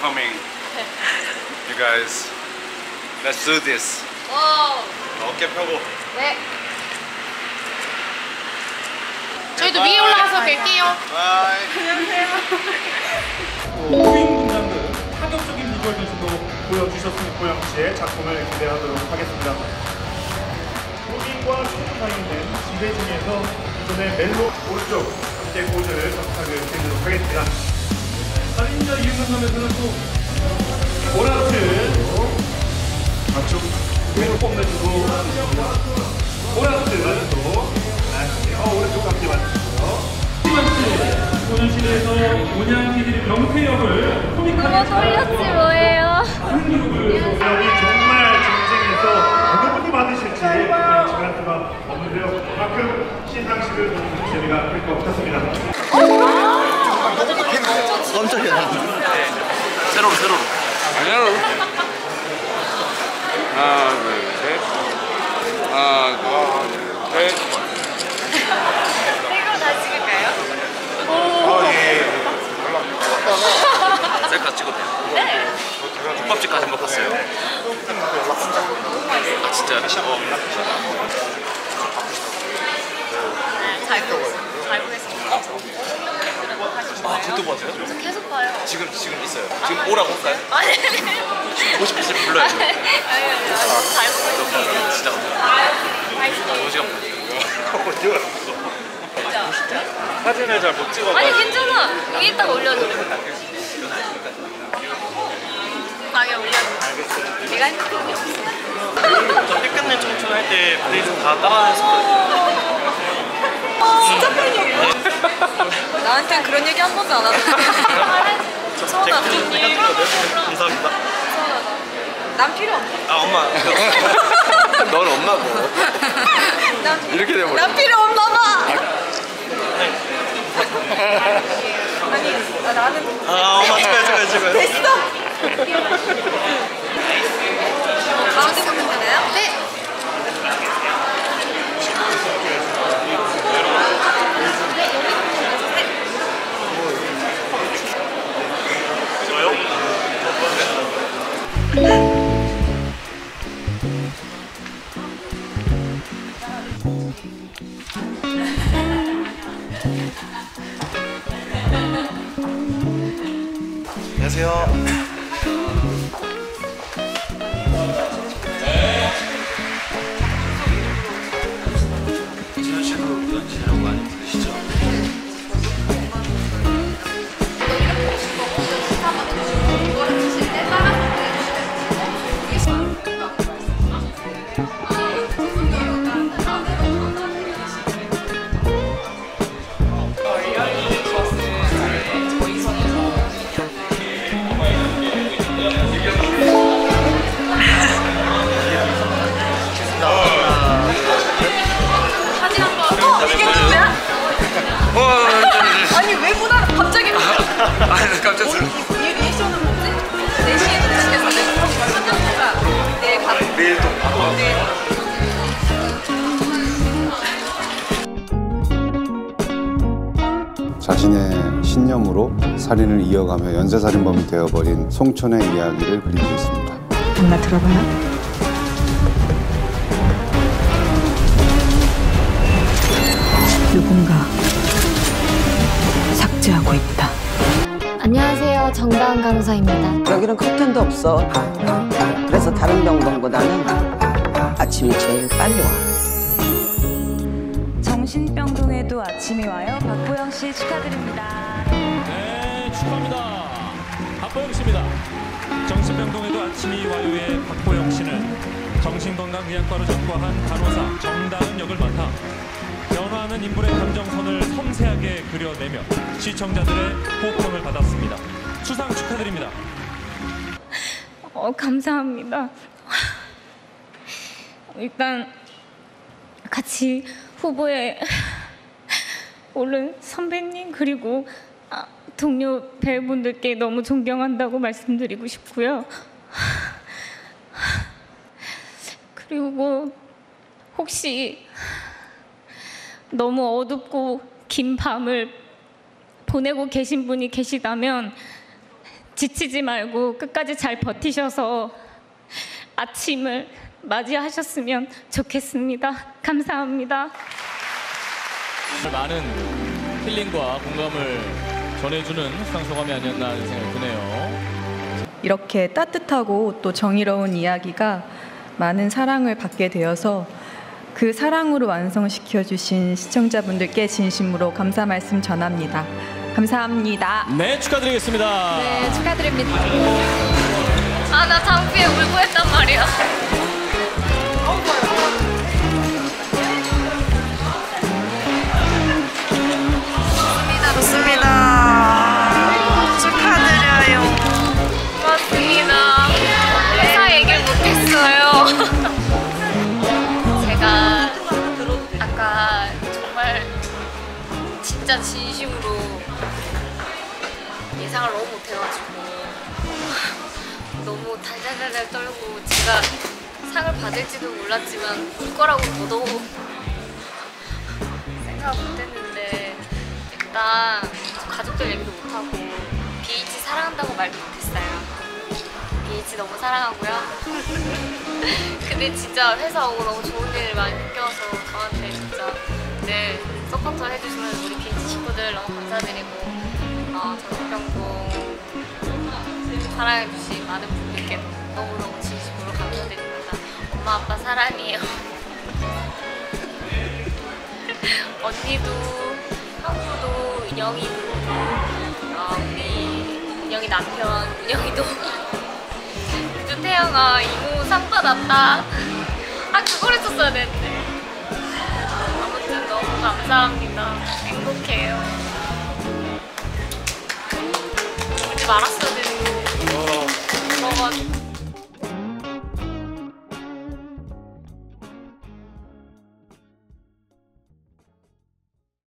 coming. You guys, let's do this. 와. 어깨 펴고. 네. 저희도 위에 올라가서 뵐게요. Bye. 무빙 분장등 파격적인 비주얼 전신도 보여주셨으니 고영 씨의 작품을 기대하도록 하겠습니다. 춤 사이에 있는 지배 중에서 기존의 멜로 오른쪽 함께 포즈를 부탁을 드리도록 하겠습니다. 살인자 이응하면서는 또 보라트 좌측 위로 뽐내주고 보라트 또 어, 오른쪽 함께 맞추시고요. 시간대 소년시대에서 온양TV 명태 역을 코믹하게 떨렸지 뭐예요. 깜짝이야. 세로로 세로로. 세로로. 하나 둘 셋. 하나 둘 셋. 이거 다 찍을까요? 셀카 찍어도 돼요? 네. 국밥집까지 갔어요. 아 진짜? 어. 네, 잘 보겠습니다. 잘 보겠습니다. 아 그것도 보세요? 저 계속 봐요. 지금 지금 있어요. 지금 오라고 할까요? 아니. 보고 싶으시면 불러야죠. 아니, 아니, 아니. 잘 보고 있습니다. 진짜 맛있게. 오시간 진짜. 사진을 잘 못 찍어. 아니 괜찮아. 여기 이따가 올려줘. 방에 올려줘. 내가 핸드폰이 없어. 저 삐끗는 청춘 할때 무대에서 다 따라다녔었거든요. 진짜 팬이에요. 나한테 그런 얘기 한 번도 안 하는데. 서운하다. 감사합니다. 난 필요 없어. 아 엄마. 넌 엄마고. 난, 이렇게 되면 난 필요 없나 봐. 아니, 아, 나는 아 엄마 찍어요 찍어요 찍어요. 됐어. 가운데 보면 되나요? 네. 안녕하세요. 깜짝 놀랐어. 이 리액션은 뭐지? 4시에 도착해서 내가 선녀가 내일 가. 내일 또. 자신의 신념으로 살인을 이어가며 연쇄살인범이 되어버린 송촌의 이야기를 그리고 있습니다. 엄마 들어봐요. 정다은 간호사입니다. 여기는 커튼도 없어. 그래서 다른 병동보다는 아침이 제일 빨리 와. 정신병동에도 아침이 와요. 박보영 씨 축하드립니다. 네, 축하합니다. 박보영 씨입니다. 정신병동에도 아침이 와요의 박보영 씨는 정신건강의학과로 전과한 간호사 정다은 역을 맡아 변화하는 인물의 감정선을 섬세하게 그려내며 시청자들의 호평을 받았습니다. 수상 축하드립니다. 어, 감사합니다. 일단 같이 후보에 오른 선배님 그리고 아, 동료 배우분들께 너무 존경한다고 말씀드리고 싶고요. 그리고 혹시 너무 어둡고 긴 밤을 보내고 계신 분이 계시다면 지치지 말고 끝까지 잘 버티셔서 아침을 맞이하셨으면 좋겠습니다. 감사합니다. 많은 힐링과 공감을 전해주는 수상 소감이 아니었나 하는 생각이 드네요. 이렇게 따뜻하고 또 정의로운 이야기가 많은 사랑을 받게 되어서 그 사랑으로 완성시켜 주신 시청자분들께 진심으로 감사 말씀 전합니다. 감사합니다. 네, 축하드리겠습니다. 네, 축하드립니다. 아, 나 장비에 울고 했단 말이야. 좋습니다. 축하드려요. 고맙습니다. 회사 얘기를 못했어요. 제가 아까 정말 진짜 진심으로 예상을 너무 못해가지고 너무 달달달달 떨고 제가 상을 받을지도 몰랐지만 울 거라고 더더욱 생각 못했는데 일단 저 가족들 얘기도 못하고 BH 사랑한다고 말도 못했어요. BH 너무 사랑하고요. 근데 진짜 회사 오고 너무 좋은 일 많이 느껴서 저한테 진짜 늘 서포터 해주시는 우리 BH 친구들 너무 감사드리고 어, 정신병동 사랑해주신 많은 분들께 너무너무 진심으로 감사드립니다. 엄마 아빠 사랑해요. 언니도 형부도 은영이도 어, 우리 은영이 남편 은영이도. 태영아 이모 상 받았다. 아 그걸 했었어야 되는데. 아무튼 너무 감사합니다. 행복해요 울지